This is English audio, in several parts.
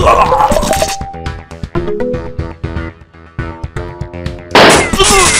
Ugh!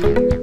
Boom!